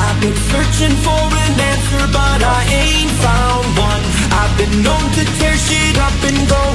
I've Been searching for an answer but I ain't found one. I've been known to tear shit up and go